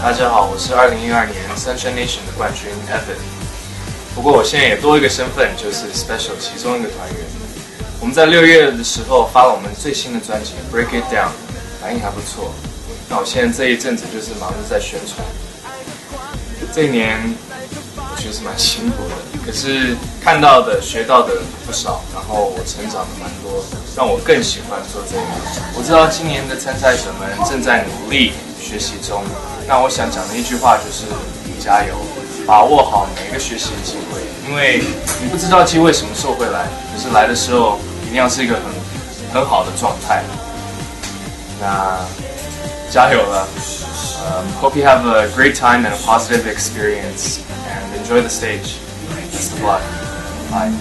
大家好，我是二零一二年 Sunshine Nation 的冠军 Evan。不过我现在也多一个身份，就是 Special 其中一个团员。我们在六月的时候发了我们最新的专辑《Break It Down》，反应还不错。那我现在这一阵子就是忙着在宣传。这一年我觉得是蛮辛苦的，可是看到的、学到的不少，然后我成长的蛮多，让我更喜欢做这个。我知道今年的参赛者们正在努力学习中，那我想讲的一句话就是加油，把握好每一个学习的机会，因为你不知道机会什么时候会来，可是来的时候一定要是一个很很好的状态。那加油了！Um, hope you have a great time and a positive experience and enjoy the stage. Best of luck. Bye.